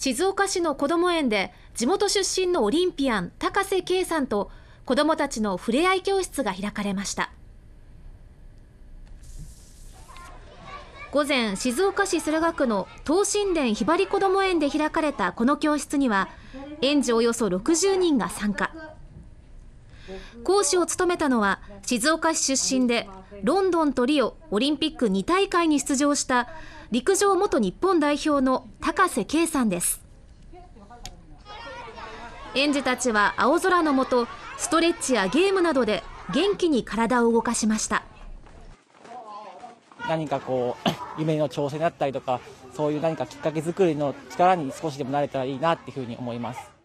静岡市のこども園で地元出身のオリンピアン高瀬圭さんと子どもたちのふれあい教室が開かれました。午前静岡市駿河区の東神殿ひばりこども園で開かれたこの教室には園児およそ60人が参加。講師を務めたのは静岡市出身でロンドンとリオオリンピック2大会に出場した陸上元日本代表の高瀬圭さんです。園児たちは青空の下ストレッチやゲームなどで元気に体を動かしました。何かこう 夢の挑戦だったりとかそういう何かきっかけ作りの力に少しでもなれたらいいなっていうふうに思います。